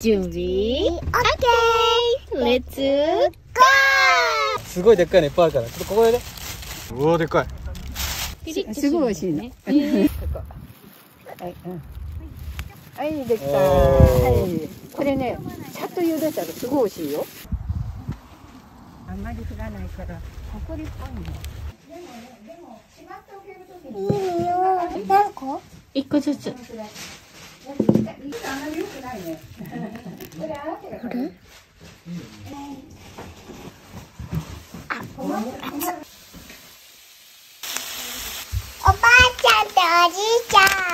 準備 ?OK! レッツゴー。すごいでっかいのいっぱいあるから。ちょっとここでね。うわでっかい。すごい美味しいね。はい、うん。はい、できた。はい。これね、ちゃんと茹でたらすごい。美味しい。よ。あんまり降らない。から、ほこりっぽい。ね。一個ずつ。おばあちゃんとおじいちゃん。わ